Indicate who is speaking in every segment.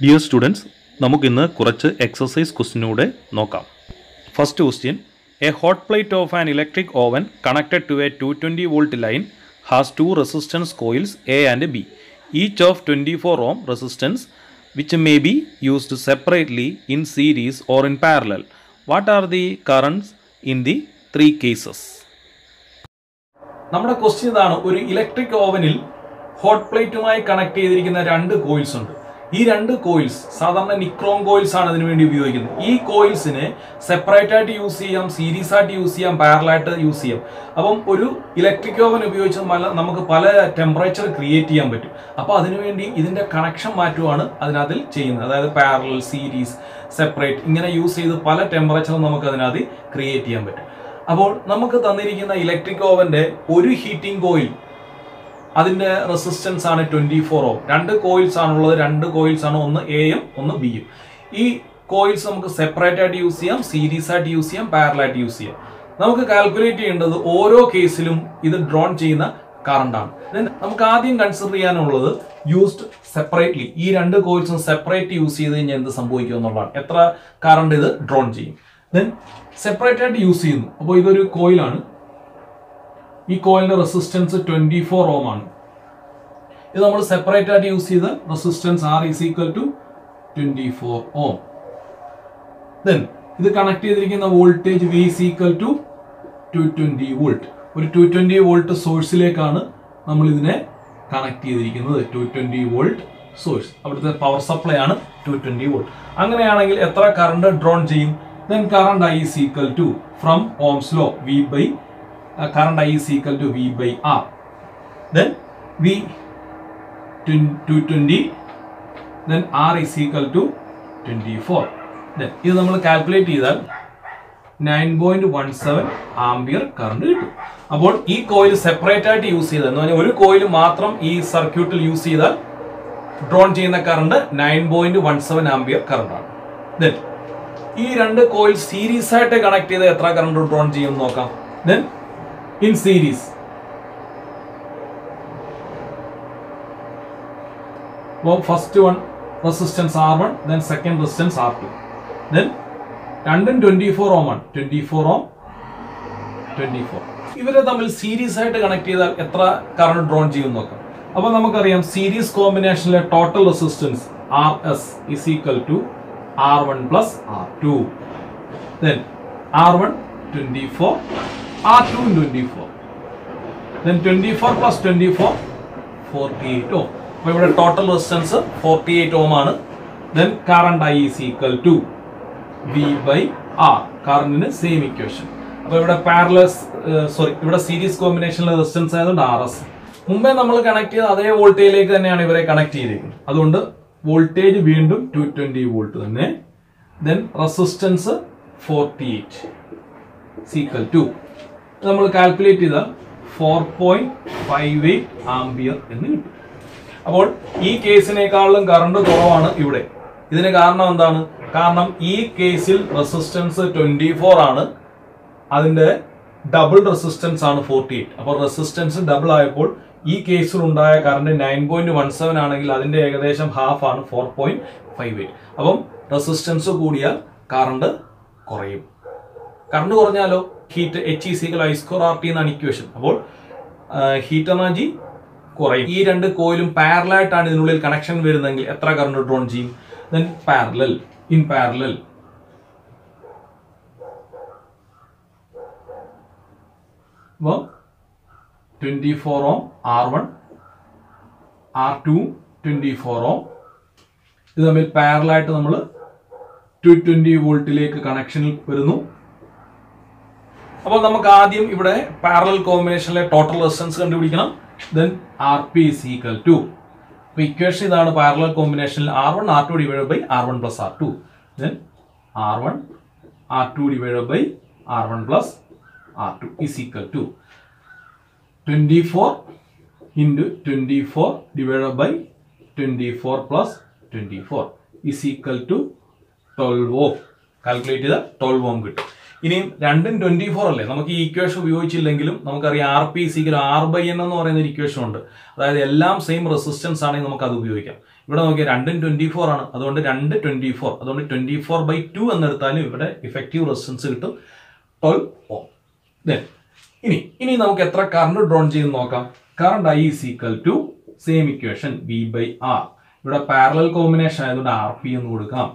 Speaker 1: Dear students നമുക്കിന്ന് കുറച്ച് exercise ക്വസ്റ്റിനൂടെ നോക്കാം. First question a hot plate of an electric oven connected to a two twenty volt line has two resistance coils A and B each of twenty four ohm resistance which may be used separately in series or in parallel what are the currents in the three cases നമ്മുടെ question ഇതാണ് ഒരു electric ഓവനിൽ hot പ്ലേറ്റുമായി connect ചെയ്തിരിക്കുന്ന രണ്ട് coils ഉണ്ട്. ഈ രണ്ട് coils സാധാരണ നിക്രോം കോയിൽസ് ആണ് അതിനു വേണ്ടി ഉപയോഗിക്കുന്നത്. ഈ കോയിൽസിനെ സെപ്പറേറ്റ് ആയിട്ട് യൂസ് ചെയ്യാം സീരീസ് ആയിട്ട് യൂസ് ചെയ്യാം പാരലായിട്ട് യൂസ് ചെയ്യാം. അപ്പം ഒരു ഇലക്ട്രിക് ഓവൻ ഉപയോഗിച്ച് നമുക്ക് പല ടെമ്പറേച്ചർ ക്രിയേറ്റ് ചെയ്യാൻ പറ്റും. അപ്പോൾ അതിനുവേണ്ടി ഇതിന്റെ കണക്ഷൻ മാറ്റുവാണ് അതിനകത്തിൽ ചെയ്യുന്നത്. അതായത് പാരലൽ സീരീസ് സെപ്പറേറ്റ് ഇങ്ങനെ യൂസ് ചെയ്ത് പല ടെമ്പറേച്ചറും നമുക്ക് അതിനകത്ത് ക്രിയേറ്റ് ചെയ്യാൻ പറ്റും. അപ്പോൾ നമുക്ക് തന്നിരിക്കുന്ന ഇലക്ട്രിക് ഓവന്റെ ഒരു ഹീറ്റിംഗ് കോയിൽ അതിന്റെ റെസിസ്റ്റൻസ് ആണ് ട്വന്റി ഫോർ ഓം രണ്ട് കോയിൽസ് ആണുള്ളത് രണ്ട് കോയിൽസ് ആണ്. ഒന്ന് എയും ഒന്ന് ബിയും ഈ കോയിൽസ് നമുക്ക് സെപ്പറേറ്റ് ആയിട്ട് യൂസ് ചെയ്യാം സീരീസ് ആയിട്ട് യൂസ് ചെയ്യാം പാരലായിട്ട് യൂസ് ചെയ്യാം. നമുക്ക് കാൽക്കുലേറ്റ് ചെയ്യേണ്ടത് ഓരോ കേസിലും ഇത് ഡ്രോൺ ചെയ്യുന്ന കറണ്ട് ആണ്. Then നമുക്ക് ആദ്യം കൺസിഡർ ചെയ്യാനുള്ളത് യൂസ്ഡ് സെപ്പറേറ്റ്ലി ഈ രണ്ട് കോയിൽസും സെപ്പറേറ്റ് യൂസ് ചെയ്ത് കഴിഞ്ഞാൽ എന്ത് സംഭവിക്കും എന്നുള്ളതാണ്. എത്ര കറണ്ട് ഇത് ഡ്രോൺ ചെയ്യും. ദെൻ സെപ്പറേറ്റ് ആയിട്ട് യൂസ് ചെയ്യുന്നു. അപ്പോൾ ഇതൊരു കോയിലാണ് ഈ കോയിലിന്റെ റെസിസ്റ്റൻസ് ട്വന്റി ഫോർ ഓം ആണ്. ഇത് നമ്മൾ സെപ്പറേറ്റ് ആയിട്ട് യൂസ് ചെയ്ത് resistance R is equal to twenty four ohm then ഇത് കണക്ട് ചെയ്തിരിക്കുന്ന voltage V is equal to two twenty volt ഒരു ടു ട്വന്റി വോൾട്ട് സോഴ്സിലേക്കാണ് നമ്മൾ ഇതിനെ കണക്ട് ചെയ്തിരിക്കുന്നത്. ടു ട്വന്റി വോൾട്ട് സോഴ്സ് അവിടുത്തെ പവർ സപ്ലൈ ആണ് ടു ട്വന്റി വോൾട്ട് അങ്ങനെയാണെങ്കിൽ എത്ര കറണ്ട് ഡ്രോൺ ചെയ്യും? Then current I is equal to from ohms law V by current I is equal to V by R. Then V 220 then R is equal to 24. Then ഇത് നമ്മൾ calculate ചെയ്താൽ nine point one seven ampere current കിട്ടും അപ്പോൾ ഈ coil separate ആയിട്ട് use ചെയ്താൽ എന്ന് പറഞ്ഞാൽ ഒരു കോയിൽ മാത്രം ഈ സർക്യൂട്ടിൽ യൂസ് ചെയ്താൽ ഡ്രോൺ ചെയ്യുന്ന current nine point one seven ampere current ആണ് ദെൻ ഈ രണ്ട് കോയിൽ സീരീസ് ആയിട്ട് കണക്ട് ചെയ്ത് എത്ര കറണ്ട് ഡ്രോൺ ചെയ്യും നോക്കാം then in series. Well, first one resistance R1, then second resistance R2. Then രണ്ടും ട്വന്റി ഫോർ ഓം ആണ് twenty four ohm twenty four ഇവരെ തമ്മിൽ സീരീസ് ആയിട്ട് കണക്ട് ചെയ്താൽ എത്ര കറണ്ട് ഡ്രോൺ ചെയ്യും നോക്കാം അപ്പൊ നമുക്കറിയാം series കോമ്പിനേഷനിലെ total resistance R S is equal to R one plus R two then R one twenty four R2 24. Then 24 plus 24, 48 ohm. അപ്പോൾ ഇവിടെ total resistance forty eight ohm ആണ്. Then current I is equal to V by R കറണ്ടിന് same equation അപ്പോൾ ഇവിടെ parallels sorry ഇവിടെ series കോമ്പിനേഷനിലെ resistance ആയതുകൊണ്ട് R S മുമ്പേ നമ്മൾ കണക്ട് ചെയ്ത അതേ വോൾട്ടേജിലേക്ക് തന്നെയാണ് ഇവരെ കണക്ട് ചെയ്തിരിക്കുന്നത്. അതുകൊണ്ട് വോൾട്ടേജ് വീണ്ടും ടു ട്വന്റി വോൾട്ട് തന്നെ. Then resistance forty eight is equal to നമ്മൾ കാൽക്കുലേറ്റ് ചെയ്താൽ four point five eight ampere എന്ന് കിട്ടും. അപ്പോൾ ഈ കേസിനേക്കാളും കറണ്ട് കുറവാണ് ഇവിടെ. ഇതിന് കാരണം എന്താണ്? കാരണം ഈ കേസിൽ റെസിസ്റ്റൻസ് ട്വന്റി ഫോർ ആണ്. അതിന്റെ ഡബിൾ റെസിസ്റ്റൻസ് ആണ് ഫോർട്ടി എയ്റ്റ് അപ്പോൾ റെസിസ്റ്റൻസ് ഡബിൾ ആയപ്പോൾ ഈ കേസിൽ ഉണ്ടായ current nine point one seven ആണെങ്കിൽ അതിന്റെ ഏകദേശം ഹാഫ് ആണ് ഫോർ പോയിന്റ് ഫൈവ് എയ്റ്റ് അപ്പം റെസിസ്റ്റൻസ് കൂടിയാൽ കറണ്ട് കുറയും. Current കുറഞ്ഞാലോ? Heat H E is equal I square R T എന്നാണ് ഇക്വേഷൻ അപ്പോൾ ഹീറ്റ് എനർജി കുറയും ഈ രണ്ട് കോയിലും പാരലായിട്ടാണ് ഇതിനുള്ളിൽ കണക്ഷൻ വരുന്നതെങ്കിൽ എത്ര കറണ്ട് ഡ്രോൺ ചെയ്യും ദെൻ പാരലൽ ഇൻ പാരലൽ അപ്പോൾ twenty four ohm R one R two twenty four ohm ഇത് തമ്മിൽ പാരലായിട്ട് നമ്മൾ ടു ട്വന്റി വോൾട്ടിലേക്ക് കണക്ഷനിൽ വരുന്നു അപ്പോൾ നമുക്ക് ആദ്യം ഇവിടെ പാരലൽ കോമ്പിനേഷനിലെ ടോട്ടൽ റെസിസ്റ്റൻസ് കണ്ടുപിടിക്കണം. Then R P is equal to അപ്പോൾ ഇക്വേഷൻ ഇതാണ് പാരലൽ കോമ്പിനേഷനിൽ R one R two divide by R one plus R two then R one R two divide by R one plus R two is equal to twenty four into twenty four divide by twenty four plus twenty four is equal to twelve ohm calculate ചെയ്താൽ twelve ohm കിട്ടും. ഇനിയും രണ്ടും twenty four അല്ലേ? നമുക്ക് ഈ equation ഉപയോഗിച്ചില്ലെങ്കിലും നമുക്കറിയാം R P is equal R by N എന്ന് പറയുന്ന ഒരു ഇക്വേഷൻ ഉണ്ട്. അതായത് എല്ലാം സെയിം റെസിസ്റ്റൻസ് ആണെങ്കിൽ നമുക്ക് അത് ഉപയോഗിക്കാം. ഇവിടെ നോക്കിയാൽ രണ്ടും ട്വന്റി ഫോർ ആണ്. അതുകൊണ്ട് രണ്ട് ട്വന്റി ഫോർ അതുകൊണ്ട് ട്വന്റി ഫോർ ബൈ ടു എന്നെടുത്താലും ഇവിടെ ഇഫക്റ്റീവ് റെസിസ്റ്റൻസ് കിട്ടും. ട്വൽവ് ഓം Then, ഇനി ഇനി നമുക്ക് എത്ര കറണ്ട് ഡ്രോൺ ചെയ്ത് നോക്കാം. Current I is equal to same equation V by R ഇവിടെ പാരലൽ കോമ്പിനേഷൻ ആയതുകൊണ്ട് ആർ പി എന്ന് കൊടുക്കാം.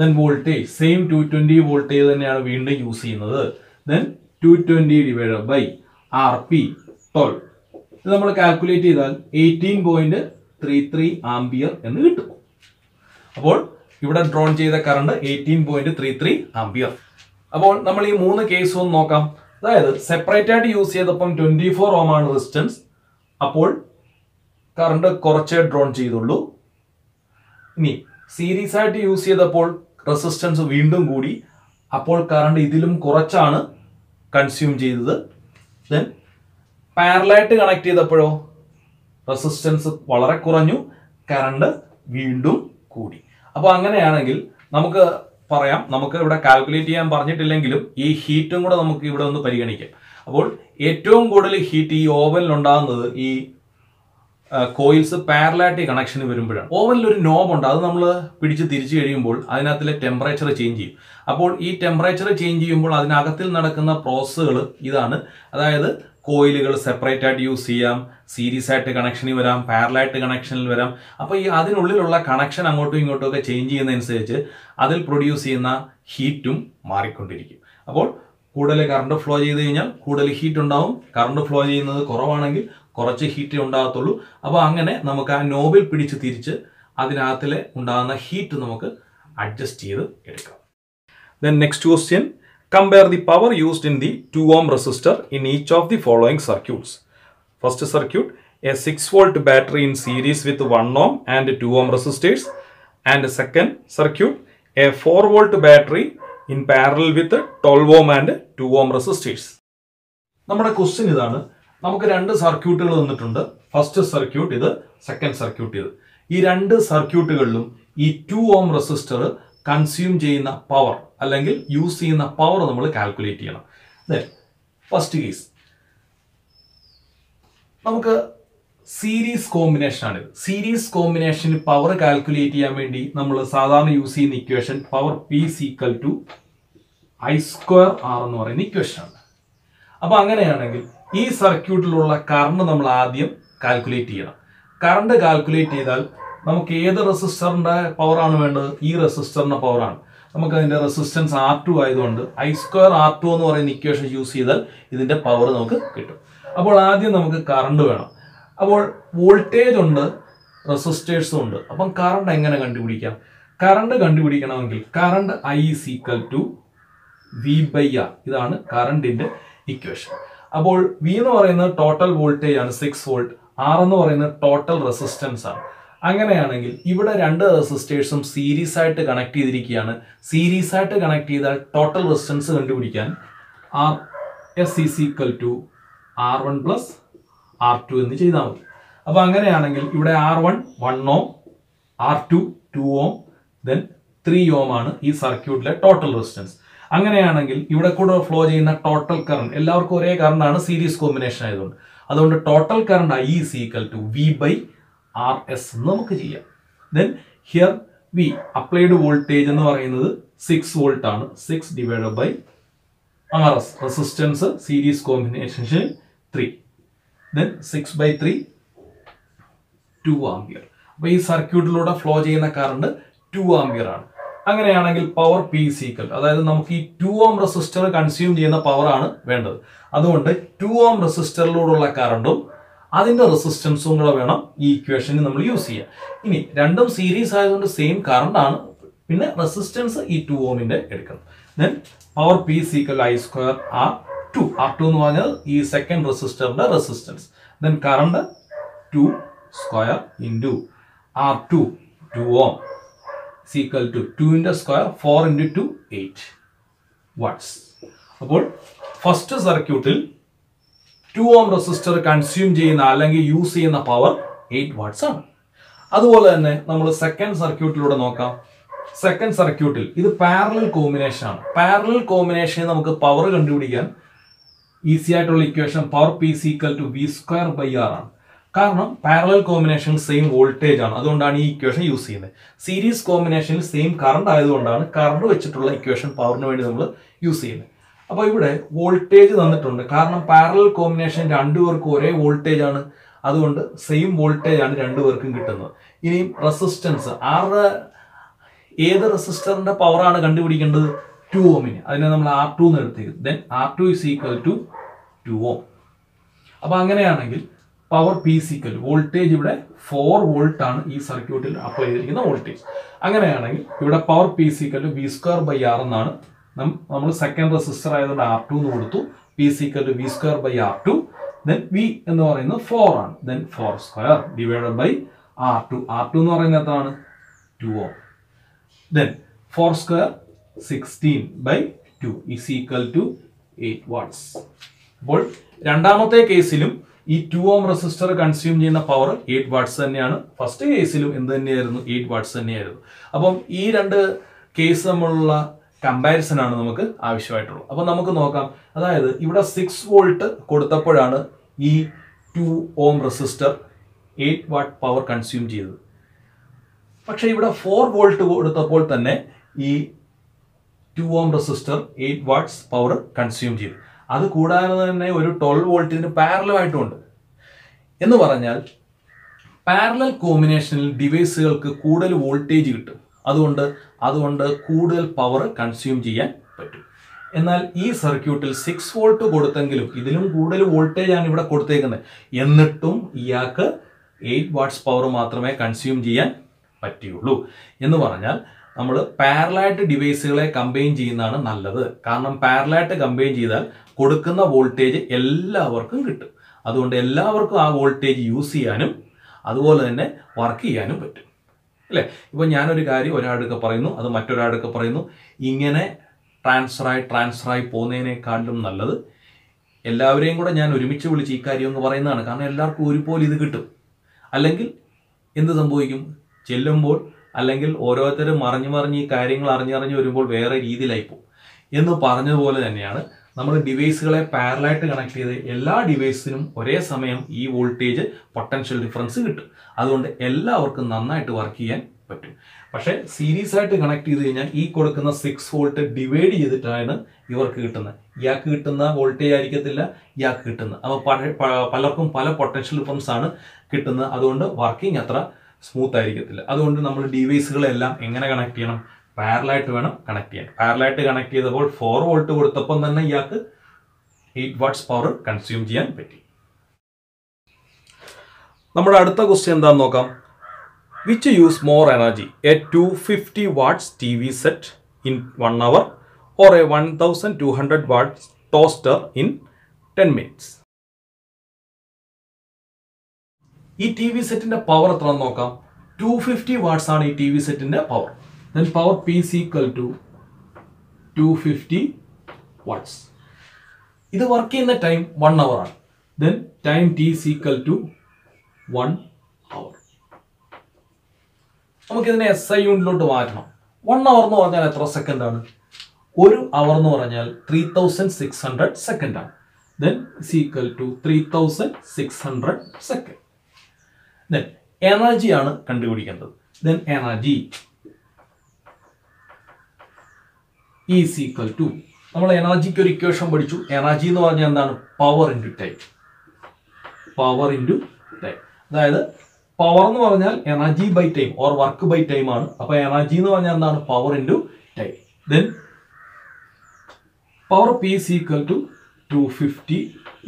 Speaker 1: Then voltage same two twenty voltage തന്നെയാണ് വീണ്ടും യൂസ് ചെയ്യുന്നത്. Then two twenty divide by R P twelve ഇത് നമ്മൾ കാൽക്കുലേറ്റ് ചെയ്താൽ eighteen point three three ampere എന്ന് കിട്ടും. അപ്പോൾ ഇവിടെ ഡ്രോൺ ചെയ്ത current eighteen point three three ampere അപ്പോൾ നമ്മൾ ഈ മൂന്ന് കേസ് ഒന്ന് നോക്കാം. അതായത് സെപ്പറേറ്റ് ആയിട്ട് യൂസ് ചെയ്തപ്പം ട്വന്റി ഫോർ ഓം ആണ് റെസിസ്റ്റൻസ് അപ്പോൾ കറണ്ട് കുറച്ചേ ഡ്രോൺ ചെയ്തുള്ളൂ. ഇനി സീരീസ് ആയിട്ട് യൂസ് ചെയ്തപ്പോൾ റെസിസ്റ്റൻസ് വീണ്ടും കൂടി. അപ്പോൾ കറണ്ട് ഇതിലും കുറച്ചാണ് കൺസ്യൂം ചെയ്തത്. ദെൻ പാരലായിട്ട് കണക്ട് ചെയ്തപ്പോഴോ? റെസിസ്റ്റൻസ് വളരെ കുറഞ്ഞു. കറണ്ട് വീണ്ടും കൂടി. അപ്പോൾ അങ്ങനെയാണെങ്കിൽ നമുക്ക് പറയാം. നമുക്ക് ഇവിടെ കാൽക്കുലേറ്റ് ചെയ്യാൻ പറഞ്ഞിട്ടില്ലെങ്കിലും ഈ ഹീറ്റും കൂടെ നമുക്ക് ഇവിടെ ഒന്ന് പരിഗണിക്കാം. അപ്പോൾ ഏറ്റവും കൂടുതൽ ഹീറ്റ് ഈ ഓവനിൽ ഉണ്ടാകുന്നത് ഈ കോയിൽസ് പാരലായിട്ട് കണക്ഷന് വരുമ്പോഴാണ്. ഓവനിൽ ഒരു നോബ് ഉണ്ട് അത് നമ്മൾ പിടിച്ച് തിരിച്ചു കഴിയുമ്പോൾ അതിനകത്തിലെ ടെമ്പറേച്ചർ ചേഞ്ച് ചെയ്യും. അപ്പോൾ ഈ ടെമ്പറേച്ചർ ചേഞ്ച് ചെയ്യുമ്പോൾ അതിനകത്തിൽ നടക്കുന്ന പ്രോസസ്സുകൾ ഇതാണ്. അതായത് കോയിലുകൾ സെപ്പറേറ്റ് ആയിട്ട് യൂസ് ചെയ്യാം സീരീസ് ആയിട്ട് കണക്ഷനിൽ വരാം പാരലായിട്ട് കണക്ഷനിൽ വരാം. അപ്പോൾ ഈ അതിനുള്ളിലുള്ള കണക്ഷൻ അങ്ങോട്ടും ഇങ്ങോട്ടും ഒക്കെ ചേഞ്ച് ചെയ്യുന്നതനുസരിച്ച് അതിൽ പ്രൊഡ്യൂസ് ചെയ്യുന്ന ഹീറ്റും മാറിക്കൊണ്ടിരിക്കും. അപ്പോൾ കൂടുതൽ കറണ്ട് ഫ്ലോ ചെയ്ത് കഴിഞ്ഞാൽ കൂടുതൽ ഹീറ്റ് ഉണ്ടാവും. കറണ്ട് ഫ്ലോ ചെയ്യുന്നത് കുറവാണെങ്കിൽ കുറച്ച് ഹീറ്റ് ഉണ്ടാകത്തുള്ളൂ അപ്പോൾ അങ്ങനെ നമുക്ക് ആ നോബിൽ പിടിച്ച് തിരിച്ച് അതിനകത്തിലെ ഉണ്ടാകുന്ന ഹീറ്റ് നമുക്ക് അഡ്ജസ്റ്റ് ചെയ്ത് എടുക്കാം Then next question, compare the power used in the 2 ohm resistor in each of the following circuits. First circuit, a 6 volt battery in series with 1 ohm and 2 ohm resistors. And second circuit, a 4 volt battery in parallel with 12 ohm and 2 ohm resistors. നമ്മുടെ question ഇതാണ് നമുക്ക് രണ്ട് സർക്യൂട്ടുകൾ തന്നിട്ടുണ്ട് first circuit ഇത് second circuit ഇത്. ഈ രണ്ട് സർക്യൂട്ടുകളിലും ഈ ടു ഓം റെസിസ്റ്റർ കൺസ്യൂം ചെയ്യുന്ന പവർ അല്ലെങ്കിൽ യൂസ് ചെയ്യുന്ന പവർ നമ്മൾ കാൽക്കുലേറ്റ് ചെയ്യണം. ഫസ്റ്റ് കേസ് നമുക്ക് സീരീസ് കോമ്പിനേഷൻ ആണ് സീരീസ് കോമ്പിനേഷൻ പവർ കാൽക്കുലേറ്റ് ചെയ്യാൻ വേണ്ടി നമ്മൾ സാധാരണ യൂസ് ചെയ്യുന്ന equation power P is equal to I square R എന്ന് പറയുന്ന ഇക്വേഷനാണ് അപ്പൊ അങ്ങനെയാണെങ്കിൽ ഈ സർക്യൂട്ടിലുള്ള കറണ്ട് നമ്മൾ ആദ്യം കാൽക്കുലേറ്റ് ചെയ്യണം. കറണ്ട് കാൽക്കുലേറ്റ് ചെയ്താൽ നമുക്ക് ഏത് റെസിസ്റ്ററിന്റെ പവറാണ് വേണ്ടത്? ഈ റെസിസ്റ്ററിന്റെ പവറാണ് നമുക്ക് അതിന്റെ റെസിസ്റ്റൻസ് ആർ ടു ആയതുകൊണ്ട് ഐ സ്ക്വയർ ആർ ടു എന്ന് പറയുന്ന ഇക്വേഷൻ യൂസ് ചെയ്താൽ ഇതിന്റെ പവർ നമുക്ക് കിട്ടും. അപ്പോൾ ആദ്യം നമുക്ക് കറണ്ട് വേണം. അപ്പോൾ വോൾട്ടേജ് ഉണ്ട് റെസിസ്റ്റേഴ്സും ഉണ്ട്. അപ്പം കറണ്ട് എങ്ങനെ കണ്ടുപിടിക്കാം? Current കണ്ടുപിടിക്കണമെങ്കിൽ current I is equal to V by R ഇതാണ് കറണ്ടിന്റെ ഇക്വേഷൻ അപ്പോൾ വി എന്ന് പറയുന്നത് ടോട്ടൽ വോൾട്ടേജ് ആണ് സിക്സ് വോൾട്ട് ആർ എന്ന് പറയുന്നത് ടോട്ടൽ റെസിസ്റ്റൻസ് ആണ്. അങ്ങനെയാണെങ്കിൽ ഇവിടെ രണ്ട് റെസിസ്റ്റേഴ്സും സീരീസ് ആയിട്ട് കണക്ട് ചെയ്തിരിക്കുകയാണ്. സീരീസ് ആയിട്ട് കണക്ട് ചെയ്താൽ ടോട്ടൽ റെസിസ്റ്റൻസ് കണ്ടുപിടിക്കാൻ R S is equal to R one plus R two എന്ന് ചെയ്താൽ മതി. അപ്പൊ അങ്ങനെയാണെങ്കിൽ ഇവിടെ R one one ohm R two two ohm then three ohm ആണ് ഈ സർക്യൂട്ടിലെ ടോട്ടൽ റെസിസ്റ്റൻസ് അങ്ങനെയാണെങ്കിൽ ഇവിടെ കൂടെ ഫ്ലോ ചെയ്യുന്ന ടോട്ടൽ കറണ്ട് എല്ലാവർക്കും ഒരേ കറണ്ട് ആണ് സീരീസ് കോമ്പിനേഷൻ ആയതുകൊണ്ട്. അതുകൊണ്ട് total current I is equal to V by R S എന്ന് നമുക്ക് ചെയ്യാം. Then here V applied voltage എന്ന് പറയുന്നത് സിക്സ് വോൾട്ട് ആണ്. Six divide by R S resistance series combination three then six by three two ampere അപ്പൊ ഈ സർക്യൂട്ടിലൂടെ flow ചെയ്യുന്ന കറണ്ട് ടു ആംബിയർ ആണ്. അങ്ങനെയാണെങ്കിൽ പവർ പി സീക്കൽ അതായത് നമുക്ക് ഈ ടു ഓം റെസിസ്റ്റർ കൺസ്യൂം ചെയ്യുന്ന പവറാണ് വേണ്ടത്. അതുകൊണ്ട് ടു ഓം റെസിസ്റ്ററിലൂടെയുള്ള കറണ്ടും അതിന്റെ റെസിസ്റ്റൻസും കൂടെ വേണം ഈ ഇക്വേഷന് നമ്മൾ യൂസ് ചെയ്യാൻ. ഇനി രണ്ടും സീരീസ് ആയതുകൊണ്ട് സെയിം കറണ്ടാണ് പിന്നെ റെസിസ്റ്റൻസ് ഈ ടു ഓമിന്റെ എടുക്കണം. Then power P is equal I square R two R two എന്ന് പറഞ്ഞാൽ ഈ സെക്കൻഡ് റെസിസ്റ്ററിന്റെ resistance then current two square into R two two ohm is equal to ടുവിന്റെ square four into two eight watts അപ്പോൾ first സർക്യൂട്ടിൽ two ohm resistor consume ചെയ്യുന്ന അല്ലെങ്കിൽ use ചെയ്യുന്ന പവർ എയ്റ്റ് വാട്ട്സ് ആണ്. അതുപോലെ തന്നെ നമ്മൾ സെക്കൻഡ് സർക്യൂട്ടിലൂടെ നോക്കാം. സെക്കൻഡ് സർക്യൂട്ടിൽ ഇത് പാരലൽ കോമ്പിനേഷൻ ആണ്. പാരലൽ കോമ്പിനേഷനിൽ നമുക്ക് പവർ കണ്ടുപിടിക്കാൻ ഈസി ആയിട്ടുള്ള equation power P is equal to V square by R ആണ്. കാരണം പാരലൽ കോമ്പിനേഷൻ സെയിം വോൾട്ടേജ് ആണ്. അതുകൊണ്ടാണ് ഈ ഇക്വേഷൻ യൂസ് ചെയ്യുന്നത്. സീരീസ് കോമ്പിനേഷനിൽ സെയിം കറണ്ട് ആയതുകൊണ്ടാണ് കറണ്ട് വെച്ചിട്ടുള്ള ഇക്വേഷൻ പവറിന് വേണ്ടി നമ്മൾ യൂസ് ചെയ്യുന്നത്. അപ്പോൾ ഇവിടെ വോൾട്ടേജ് തന്നിട്ടുണ്ട്. കാരണം പാരലൽ കോമ്പിനേഷൻ രണ്ടുപേർക്കും ഒരേ വോൾട്ടേജ് ആണ്. അതുകൊണ്ട് സെയിം വോൾട്ടേജ് ആണ് രണ്ടുപേർക്കും കിട്ടുന്നത്. ഇനിയും റെസിസ്റ്റൻസ് ആരുടെ ഏത് റെസിസ്റ്ററിന്റെ പവറാണ് കണ്ടുപിടിക്കേണ്ടത്? ടു ഓമിന് അതിനെ നമ്മൾ ആർ ടു എന്ന് എടുത്തേക്കും. Then R two is equal to two ohm അപ്പൊ അങ്ങനെയാണെങ്കിൽ power P is equal voltage ഇവിടെ ഫോർ വോൾട്ട് ആണ് ഈ സർക്യൂട്ടിൽ അപ്ലൈ ചെയ്തിരിക്കുന്ന വോൾട്ടേജ് അങ്ങനെയാണെങ്കിൽ ഇവിടെ power P is equal V square by R എന്നാണ്. നമ്മൾ സെക്കൻഡ് റെസിസ്റ്റർ ആയതുകൊണ്ട് ആർ ടു എന്ന് കൊടുത്തു. P is equal V square by R two then V എന്ന് പറയുന്നത് ഫോർ ആണ്. Then four square divided by R two R two എന്ന് പറയുന്നത് എത്രയാണ്? Two ohm. Then four square sixteen by two is equal to eight watts അപ്പോൾ രണ്ടാമത്തെ കേസിലും ഈ ടു ഓം റെസിസ്റ്റർ കൺസ്യൂം ചെയ്യുന്ന പവർ എയ്റ്റ് വാട്ട്സ് തന്നെയാണ്. ഫസ്റ്റ് കേസിലും എന്ത് തന്നെയായിരുന്നു? എയ്റ്റ് വാട്ട്സ് തന്നെയായിരുന്നു. അപ്പം ഈ രണ്ട് കേസ് തമ്മിലുള്ള കമ്പാരിസൺ ആണ് നമുക്ക് ആവശ്യമായിട്ടുള്ളത്. അപ്പം നമുക്ക് നോക്കാം. അതായത് ഇവിടെ സിക്സ് വോൾട്ട് കൊടുത്തപ്പോഴാണ് ഈ two ohm resistor eight watt power consume ചെയ്തത്. പക്ഷെ ഇവിടെ ഫോർ വോൾട്ട് കൊടുത്തപ്പോൾ തന്നെ ഈ two ohm resistor eight watts power consume ചെയ്തു. അത് കൂടാതെ തന്നെ ഒരു ട്വൽവ് വോൾട്ടിന് പാരലമായിട്ടുമുണ്ട് എന്ന് പറഞ്ഞാൽ പാരലൽ കോമ്പിനേഷനിൽ ഡിവൈസുകൾക്ക് കൂടുതൽ വോൾട്ടേജ് കിട്ടും. അതുകൊണ്ട് അതുകൊണ്ട് കൂടുതൽ പവർ കൺസ്യൂം ചെയ്യാൻ പറ്റും. എന്നാൽ ഈ സർക്യൂട്ടിൽ സിക്സ് വോൾട്ട് കൊടുത്തെങ്കിലും ഇതിലും കൂടുതൽ വോൾട്ടേജ് ആണ് ഇവിടെ കൊടുത്തേക്കുന്നത്. എന്നിട്ടും ഇയാൾക്ക് എയ്റ്റ് വാട്ട്സ് പവർ മാത്രമേ കൺസ്യൂം ചെയ്യാൻ പറ്റുള്ളൂ. എന്ന് പറഞ്ഞാൽ നമ്മൾ പാരലായിട്ട് ഡിവൈസുകളെ കമ്പൈൻ ചെയ്യുന്നതാണ് നല്ലത്. കാരണം പാരലായിട്ട് കമ്പൈൻ ചെയ്താൽ കൊടുക്കുന്ന വോൾട്ടേജ് എല്ലാവർക്കും കിട്ടും. അതുകൊണ്ട് എല്ലാവർക്കും ആ വോൾട്ടേജ് യൂസ് ചെയ്യാനും അതുപോലെ തന്നെ വർക്ക് ചെയ്യാനും പറ്റും. അല്ലേ? ഇപ്പോൾ ഞാനൊരു കാര്യം ഒരാടൊക്കെ പറയുന്നു അത് മറ്റൊരാടൊക്കെ പറയുന്നു. ഇങ്ങനെ ട്രാൻസ്ഫറായി ട്രാൻസ്ഫറായി പോകുന്നതിനേക്കാളും നല്ലത് എല്ലാവരെയും കൂടെ ഞാൻ ഒരുമിച്ച് വിളിച്ച് ഈ കാര്യം എന്ന് പറയുന്നതാണ്. കാരണം എല്ലാവർക്കും ഒരുപോലെ ഇത് കിട്ടും. അല്ലെങ്കിൽ എന്ത് സംഭവിക്കും? ചെല്ലുമ്പോൾ അല്ലെങ്കിൽ ഓരോരുത്തരും മറിഞ്ഞു മറിഞ്ഞ് ഈ കാര്യങ്ങൾ അറിഞ്ഞറിഞ്ഞ് വരുമ്പോൾ വേറെ രീതിയിലായി പോകും. എന്ന് പറഞ്ഞതുപോലെ തന്നെയാണ് നമ്മൾ ഡിവൈസുകളെ പാരലായിട്ട് കണക്ട് ചെയ്ത് എല്ലാ ഡിവൈസിനും ഒരേ സമയം ഈ വോൾട്ടേജ് പൊട്ടൻഷ്യൽ ഡിഫറൻസ് കിട്ടും. അതുകൊണ്ട് എല്ലാവർക്കും നന്നായിട്ട് വർക്ക് ചെയ്യാൻ പറ്റും. പക്ഷേ സീരീസ് ആയിട്ട് കണക്ട് ചെയ്ത് കഴിഞ്ഞാൽ ഈ കൊടുക്കുന്ന സിക്സ് വോൾട്ട് ഡിവൈഡ് ചെയ്തിട്ടാണ് ഇവർക്ക് കിട്ടുന്നത്. ഇയാൾക്ക് കിട്ടുന്ന വോൾട്ടേജ് ആയിരിക്കത്തില്ല ഇയാൾക്ക് കിട്ടുന്നത്. അപ്പോൾ പലർക്കും പല പൊട്ടൻഷ്യൽ ഡിഫറൻസ് ആണ് കിട്ടുന്നത്. അതുകൊണ്ട് വർക്കിംഗ് അത്ര സ്മൂത്ത് ആയിരിക്കത്തില്ല അതുകൊണ്ട് നമ്മൾ ഡിവൈസുകളെല്ലാം എങ്ങനെ കണക്ട് ചെയ്യണം? പാരലായിട്ട് വേണം കണക്ട് ചെയ്യാൻ. പാരലായിട്ട് കണക്ട് ചെയ്തപ്പോൾ ഫോർ വോൾട്ട് കൊടുത്തപ്പം തന്നെ ഇയാൾക്ക് എയ്റ്റ് വാട്ട്സ് പവർ കൺസ്യൂം ചെയ്യാൻ പറ്റി. നമ്മുടെ അടുത്ത ക്വസ്റ്റ്യൻ എന്താണെന്ന് നോക്കാം. Which use more energy a two fifty watts T V set in one hour or a one thousand two hundred watts toaster in ten minutes ഈ T V സെറ്റിന്റെ power എത്ര നോക്കാം. ടു ഫിഫ്റ്റി വാട്ട്സ് ആണ് ഈ T V സെറ്റിന്റെ power power P equal to two fifty watts ഇത് work ചെയ്യുന്ന time one hour ആണ്. Then time T equal to one hour നമുക്കിതിനെ എസ് ഐ യൂണിറ്റിലോട്ട് മാറ്റണം. വൺ അവർ എന്ന് പറഞ്ഞാൽ എത്ര സെക്കൻഡ് ആണ്? ഒരു അവർ എന്ന് പറഞ്ഞാൽ three thousand six hundred second ആണ്. Then equal to three thousand six hundred second then energy ആണ് കണ്ടുപിടിക്കേണ്ടത്. Then energy is equal to നമ്മൾ എനർജിക്ക് ഒരു ഇക്വേഷൻ പഠിച്ചു. എനർജി എന്ന് പറഞ്ഞാൽ എന്താണ്? Power into time power into time അതായത് പവർ എന്ന് പറഞ്ഞാൽ energy by time or work by time ആണ്. അപ്പൊ എനർജി എന്ന് പറഞ്ഞാൽ എന്താണ്? Power into time then power P is equal to two fifty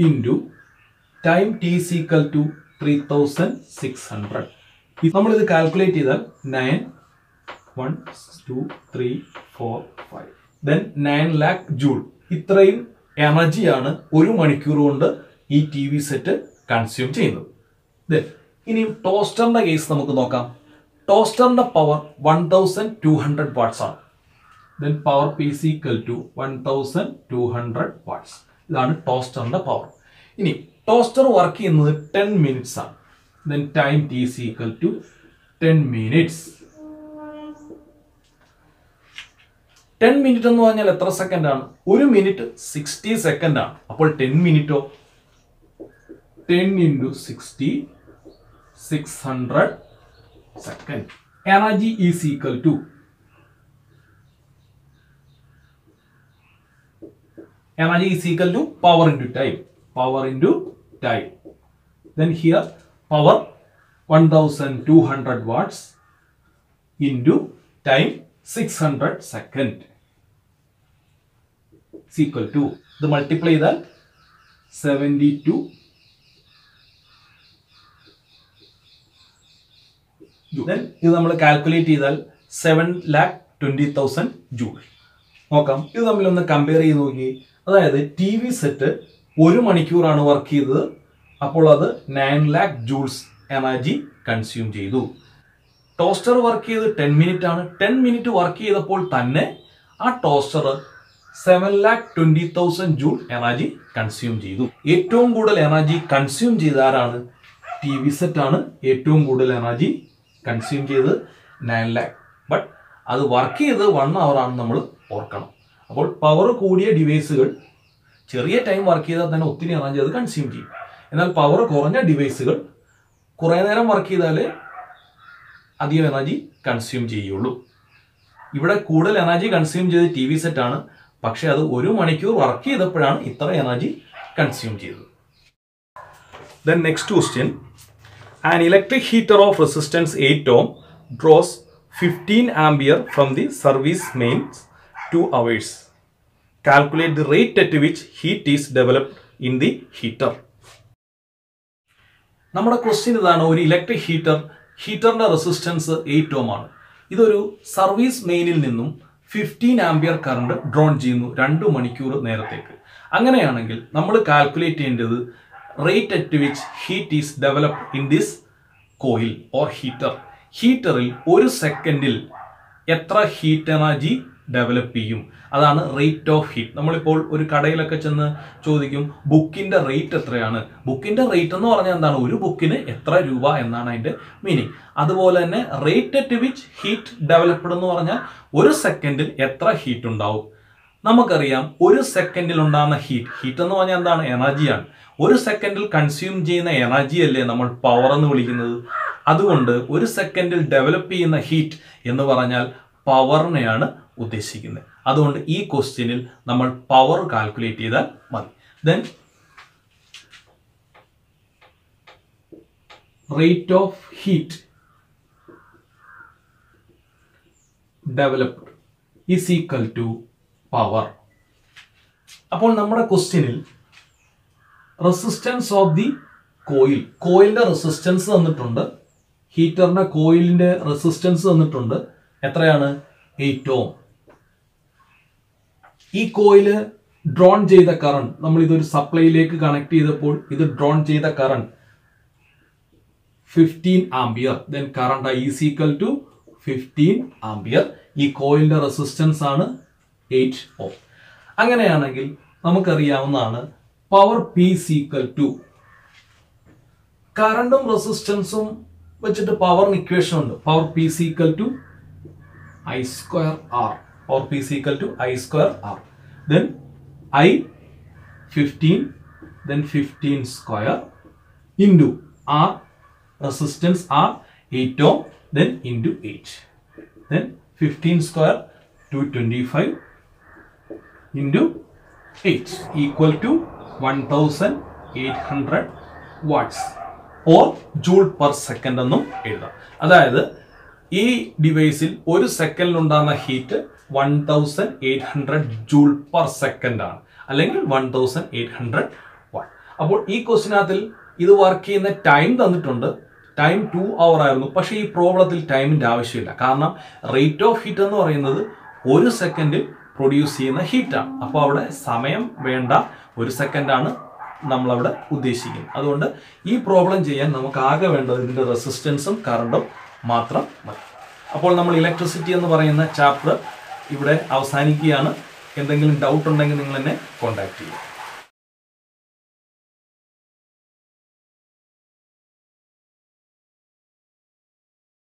Speaker 1: into time T is equal to three thousand six hundred നമ്മളിത് calculate ചെയ്താൽ nine one two three four five then nine lakh joule ഇത്രയും എനർജിയാണ് ഒരു മണിക്കൂർ കൊണ്ട് ഈ T V set consume ചെയ്യുന്നത്. Then ഇനിയും ടോസ്റ്ററിന്റെ കേസ് നമുക്ക് നോക്കാം. ടോസ്റ്ററിന്റെ power one thousand two hundred watts ആണ്. Then power P is equal to one thousand two hundred watts ഇതാണ് ടോസ്റ്ററിന്റെ പവർ ഇനി ടോസ്റ്റർ വർക്ക് ചെയ്യുന്നത് ടെൻ മിനിറ്റ്സ് ആണ്. Then time T is equal to ten minutes ten minute എന്ന് പറഞ്ഞാൽ എത്ര second ആണ്? ഒരു മിനിറ്റ് സിക്സ്റ്റി സെക്കൻഡ് ആണ്. അപ്പോൾ ടെൻ മിനിറ്റോ ten into sixty six hundred second energy is equal to energy is equal to power into time power into time. Then here power 1200 watts into time 600 second. Is equal to the multiply that 72 then ഇത് നമ്മൾ calculate ചെയ്താൽ seven lakh twenty thousand joule നോക്കാം. ഇത് തമ്മിലൊന്ന് compare ചെയ്ത് നോക്കി അതായത് T V set ഒരു മണിക്കൂറാണ് വർക്ക് ചെയ്തത്. അപ്പോൾ അത് nine lakh joules energy consume ചെയ്തു. ടോസ്റ്റർ വർക്ക് ചെയ്ത് ടെൻ മിനിറ്റ് ആണ്. ടെൻ മിനിറ്റ് വർക്ക് ചെയ്തപ്പോൾ തന്നെ ആ toaster seven lakh twenty thousand joule energy consume ചെയ്തു. ഏറ്റവും കൂടുതൽ എനർജി കൺസ്യൂം ചെയ്ത ആരാണ്? ടി വി ആണ് ഏറ്റവും കൂടുതൽ എനർജി കൺസ്യൂം ചെയ്ത് നയൻ ലാക്ക് ബട്ട് അത് വർക്ക് ചെയ്ത് വൺ അവർ ആണ് നമ്മൾ ഓർക്കണം. അപ്പോൾ പവർ കൂടിയ ഡിവൈസുകൾ ചെറിയ ടൈം വർക്ക് ചെയ്താൽ തന്നെ ഒത്തിരി എനർജി അത് കൺസ്യൂം ചെയ്യും. എന്നാൽ പവർ കുറഞ്ഞ ഡിവൈസുകൾ കുറേ നേരം വർക്ക് ചെയ്താൽ അധികം എനർജി കൺസ്യൂം ചെയ്യുള്ളൂ. ഇവിടെ കൂടുതൽ എനർജി കൺസ്യൂം ചെയ്ത് ടി വി സെറ്റാണ് പക്ഷെ അത് ഒരു മണിക്കൂർ വർക്ക് ചെയ്തപ്പോഴാണ് ഇത്ര എനർജി കൺസ്യൂം ചെയ്തത്. Then next question an electric heater of resistance eight ohm draws fifteen ampere from the service mains two hours calculate the rate at which heat is developed in the heater. നമ്മുടെ question ഇതാണ് ഒരു electric heater ഹീറ്ററിന്റെ resistance eight ohm ആണ്. ഇതൊരു service മെയിനിൽ നിന്നും fifteen ampere current drone ചെയ്യുന്നു രണ്ട് മണിക്കൂർ നേരത്തേക്ക്. അങ്ങനെയാണെങ്കിൽ നമ്മൾ കാൽക്കുലേറ്റ് ചെയ്യേണ്ടത് rate at which heat is developed in this coil or heater ഹീറ്ററിൽ ഒരു സെക്കൻഡിൽ എത്ര ഹീറ്റ് എനർജി ഡെവലപ്പ് ചെയ്യും. അതാണ് റേറ്റ് ഓഫ് ഹീറ്റ് നമ്മളിപ്പോൾ ഒരു കടയിലൊക്കെ ചെന്ന് ചോദിക്കും ബുക്കിന്റെ റേറ്റ് എത്രയാണ്? ബുക്കിന്റെ റേറ്റ് എന്ന് പറഞ്ഞാൽ എന്താണ്? ഒരു ബുക്കിന് എത്ര രൂപ എന്നാണ് അതിന്റെ മീനിങ് അതുപോലെ തന്നെ rate at which heat developed എന്ന് പറഞ്ഞാൽ ഒരു സെക്കൻഡിൽ എത്ര ഹീറ്റ് ഉണ്ടാവും. നമുക്കറിയാം ഒരു സെക്കൻഡിൽ ഉണ്ടാകുന്ന ഹീറ്റ് ഹീറ്റ് എന്ന് പറഞ്ഞാൽ എന്താണ്? എനർജിയാണ് ഒരു സെക്കൻഡിൽ കൺസ്യൂം ചെയ്യുന്ന എനർജി അല്ലേ നമ്മൾ പവർ എന്ന് വിളിക്കുന്നത്? അതുകൊണ്ട് ഒരു സെക്കൻഡിൽ ഡെവലപ്പ് ചെയ്യുന്ന ഹീറ്റ് എന്ന് പറഞ്ഞാൽ പവറിനെയാണ് ഉദ്ദേശിക്കുന്നത്. അതുകൊണ്ട് ഈ ക്വസ്റ്റ്യനിൽ നമ്മൾ പവർ കാൽക്കുലേറ്റ് ചെയ്താൽ മതി. Then rate of heat developed is equal to power അപ്പോൾ നമ്മുടെ ക്വസ്റ്റ്യനിൽ റെസിസ്റ്റൻസ് ഓഫ് ദി കോയിൽ കോയിലിന്റെ റെസിസ്റ്റൻസ് തന്നിട്ടുണ്ട്. ഹീറ്ററിന്റെ കോയിലിന്റെ റെസിസ്റ്റൻസ് തന്നിട്ടുണ്ട്. എത്രയാണ്? എയ്റ്റ് ഓം ഈ കോയിൽ ഡ്രോൺ ചെയ്ത കറണ്ട് നമ്മൾ ഇതൊരു സപ്ലൈയിലേക്ക് കണക്ട് ചെയ്തപ്പോൾ ഇത് ഡ്രോൺ ചെയ്ത current fifteen ampere then current I is equal to fifteen ampere ഈ കോയിലിന്റെ റെസിസ്റ്റൻസ് ആണ് എയ്റ്റ് ഓ അങ്ങനെയാണെങ്കിൽ നമുക്കറിയാവുന്നതാണ് പവർ പി സീക്വൽ ടു കറണ്ടും റെസിസ്റ്റൻസും വെച്ചിട്ട് പവറിന് ഇക്വേഷൻ ഉണ്ട്. Power P is equal to I square R I square R then I fifteen then fifteen square into R resistance R eight ohm then into eight then fifteen square two twenty five into eight equal to one thousand eight hundred watts or joule per second എന്നും എഴുതാം. അതായത് ഈ ഡിവൈസിൽ ഒരു സെക്കൻഡിൽ ഉണ്ടാകുന്ന heat one thousand eight hundred joule per second ആണ്. അല്ലെങ്കിൽ one thousand eight hundred one അപ്പോൾ ഈ ക്വസ്റ്റിനകത്തിൽ ഇത് വർക്ക് ചെയ്യുന്ന ടൈം തന്നിട്ടുണ്ട്. ടൈം ടു അവർ ആയിരുന്നു. പക്ഷേ ഈ പ്രോബ്ലത്തിൽ ടൈമിന്റെ ആവശ്യമില്ല. കാരണം റേറ്റ് ഓഫ് ഹീറ്റ് എന്ന് പറയുന്നത് ഒരു സെക്കൻഡിൽ പ്രൊഡ്യൂസ് ചെയ്യുന്ന ഹീറ്റാണ് അപ്പോൾ അവിടെ സമയം വേണ്ട ഒരു സെക്കൻഡാണ് നമ്മളവിടെ ഉദ്ദേശിക്കുന്നത്. അതുകൊണ്ട് ഈ പ്രോബ്ലം ചെയ്യാൻ നമുക്ക് ആകെ വേണ്ടത് ഇതിന്റെ റെസിസ്റ്റൻസും കറണ്ടും മാത്രം മതി. അപ്പോൾ നമ്മൾ ഇലക്ട്രിസിറ്റി എന്ന് പറയുന്ന ചാപ്റ്റർ ഇവിടെ അവസാനിക്കുകയാണ്. എന്തെങ്കിലും ഡൗട്ട് ഉണ്ടെങ്കിൽ നിങ്ങൾ എന്നെ കോൺടാക്ട് ചെയ്യുക.